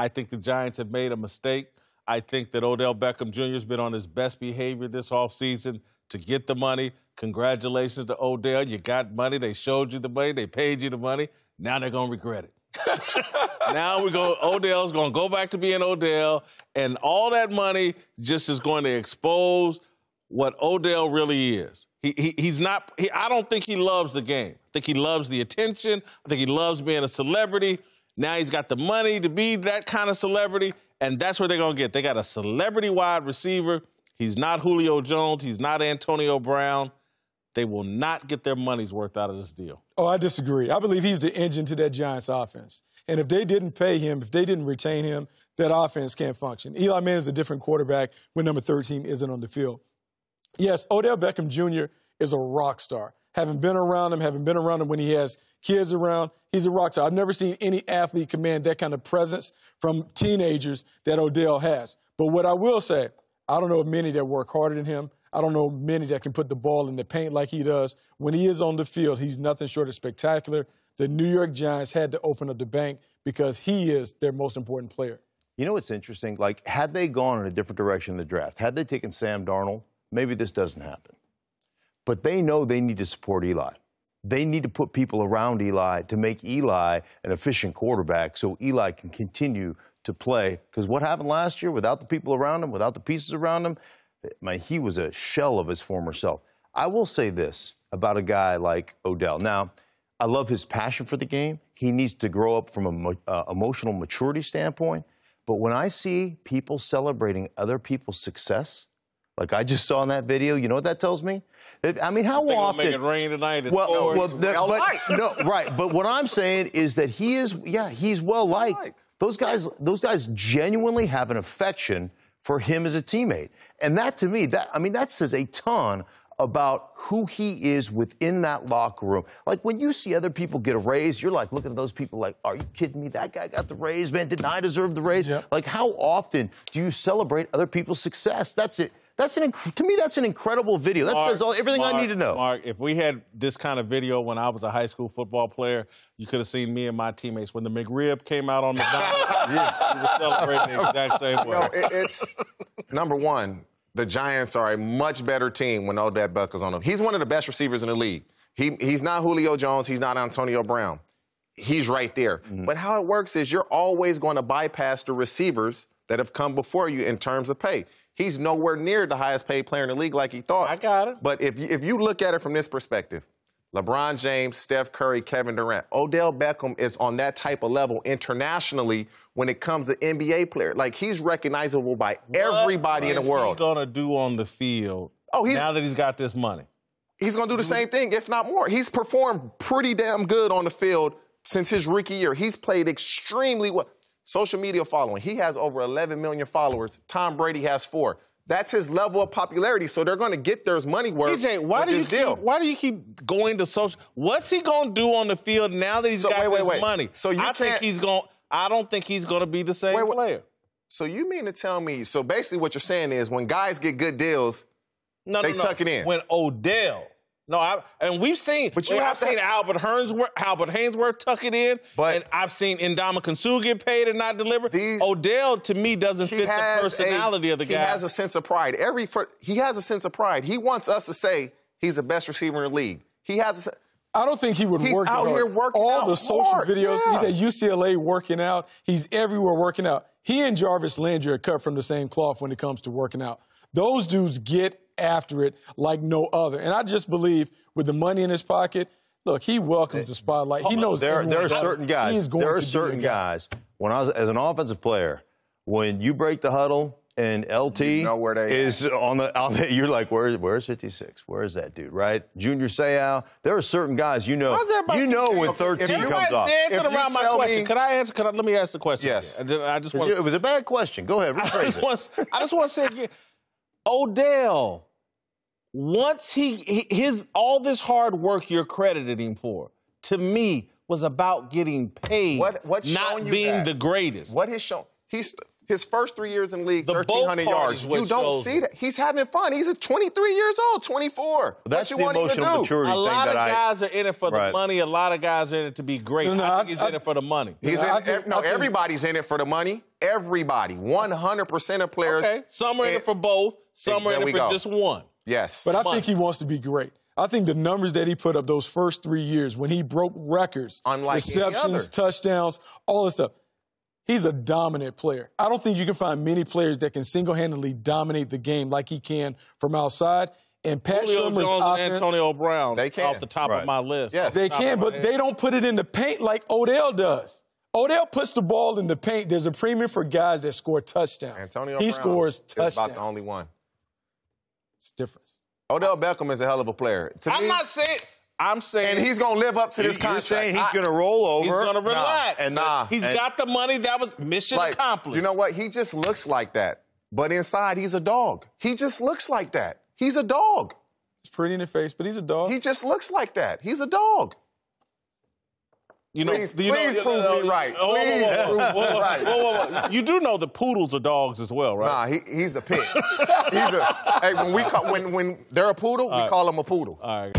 I think the Giants have made a mistake. I think that Odell Beckham Jr. has been on his best behavior this offseason to get the money. Congratulations to Odell. You got money. They showed you the money. They paid you the money. Now they're going to regret it. now we're going. Odell's going to go back to being Odell, and all that money just is going to expose what Odell really is. He, he he's not. He, I don't think he loves the game. I think he loves the attention. I think he loves being a celebrity. Now he's got the money to be that kind of celebrity, and that's what they're going to get. They got a celebrity wide receiver. He's not Julio Jones. He's not Antonio Brown. They will not get their money's worth out of this deal. Oh, I disagree. I believe he's the engine to that Giants offense. And if they didn't pay him, if they didn't retain him, that offense can't function. Eli Manning is a different quarterback when number 13 isn't on the field. Yes, Odell Beckham Jr. is a rock star. Having been around him, having been around him when he has kids around, he's a rock star. I've never seen any athlete command that kind of presence from teenagers that Odell has. But what I will say, I don't know of many that work harder than him. I don't know many that can put the ball in the paint like he does. When he is on the field, he's nothing short of spectacular. The New York Giants had to open up the bank because he is their most important player. You know what's interesting? Like, had they gone in a different direction in the draft, had they taken Sam Darnold, maybe this doesn't happen. But they know they need to support Eli. They need to put people around Eli to make Eli an efficient quarterback so Eli can continue to play. Because what happened last year without the people around him, without the pieces around him, he was a shell of his former self. I will say this about a guy like Odell. Now, I love his passion for the game. He needs to grow up from an uh, emotional maturity standpoint. But when I see people celebrating other people's success, like I just saw in that video, you know what that tells me? I mean, how often? Make it rain tonight. It's well, well, that, but, no, right. But what I'm saying is that he is, yeah, he's well liked. Those guys, those guys genuinely have an affection for him as a teammate, and that to me, that I mean, that says a ton about who he is within that locker room. Like when you see other people get a raise, you're like looking at those people like, are you kidding me? That guy got the raise, man. Didn't I deserve the raise? Yep. Like how often do you celebrate other people's success? That's it. That's an inc- to me. That's an incredible video. That Mark, says all, everything Mark, I need to know. Mark, if we had this kind of video when I was a high school football player, you could have seen me and my teammates when the McRib came out on McDonald's. yeah. we were celebrating the exact same way. You know, it, it's number one the Giants are a much better team when Odell Beckham's on them. He's one of the best receivers in the league. He, he's not Julio Jones. He's not Antonio Brown. He's right there. Mm-hmm. But how it works is you're always going to bypass the receivers that have come before you in terms of pay. He's nowhere near the highest paid player in the league like he thought. I got it. But if you, if you look at it from this perspective, LeBron James, Steph Curry, Kevin Durant. Odell Beckham is on that type of level internationally when it comes to NBA player. Like he's recognizable by everybody what in the world. What is he gonna do on the field? Oh, he's now that he's got this money. He's gonna do the same thing, if not more. He's performed pretty damn good on the field since his rookie year. He's played extremely well. Social media following. He has over 11 million followers. Tom Brady has four. That's his level of popularity. So they're going to get their money worth. TJ, why do you keep, deal. why do you keep going to social? What's he going to do on the field now that he's so, got wait, wait, wait. money? So you I think he's going. I don't think he's going to be the same wait, player. So you mean to tell me? So basically, what you're saying is when guys get good deals, no, they no, tuck no. it in. When Odell no, I, and we've seen, but you have seen Albert Haynesworth, Albert Haynesworth tuck it in, but and I've seen Ndamukong Suh get paid and not deliver. These, Odell, to me, doesn't fit the personality a, of the guy. He has a sense of pride. Every he has a sense of pride. He wants us to say he's the best receiver in the league. He has. A, I don't think he would he's work out here working all out the social hard. videos. Yeah. He's at UCLA working out. He's everywhere working out. He and Jarvis Landry are cut from the same cloth when it comes to working out. Those dudes get after it like no other. And I just believe with the money in his pocket, look, he welcomes the spotlight. He knows there, there are certain guys. There are certain guys. When I was as an offensive player, when you break the huddle and LT you know is on the, on the, you're like, where, where's 56? Where's that dude, right? Junior Seau. There are certain guys you know. You know when 13 comes off. dancing around my question. Me, could I answer? Could I, let me ask the question. Yes. Again. I just want. It was a bad question. Go ahead. I just, want, I just want to say again, Odell once he his all this hard work you're crediting him for, to me, was about getting paid, what, what's not being that? the greatest. What has shown? He's His first three years in league, The 1,300 yards. You don't see that. He's having fun. He's 23 years old, 24. That's what you the want emotional do? maturity A thing lot of that I. guys are in it for the Right. money. A lot of guys are in it to be great. No, no, I think I- he's I- in it for the money. He's Yeah, in, think- no, think- everybody's in it for the money. Everybody. 100% of players. Okay, some are in it for both. Some are in it for go. just one. Yes. But I money. think he wants to be great. I think the numbers that he put up those first three years when he broke records, Unlike any receptions, touchdowns, all this stuff. He's a dominant player. I don't think you can find many players that can single-handedly dominate the game like he can from outside. And Pat Julio Shurmur's Jones offense, and Antonio Brown They can. off the top Right. of my list. Yes. Off the they can, but head. they don't put it in the paint like Odell does. Odell puts the ball in the paint. There's a premium for guys that score touchdowns. Antonio he Brown scores is touchdowns. about the only one. It's different. Odell Beckham is a hell of a player. To I'm me, not saying. I'm saying and he's going to live up to You- this You're contract. saying he's I- going to roll over. he's going to Nah, relax. and nah, he's and- got the money. That was mission like, accomplished. You know what? He just looks like that. But inside, he's a dog. He just looks like that. He's a dog. He's pretty in the face, but he's a dog. He just looks like that. He's a dog. You know, Please- you please you prove know, me right. Oh, whoa, whoa, whoa, whoa, prove me right. whoa, whoa, whoa. You do know the poodles are dogs as well, right? Nah, he, he's a pig. he's a. Hey, when we call, when when they're a poodle, we call him a poodle. All right.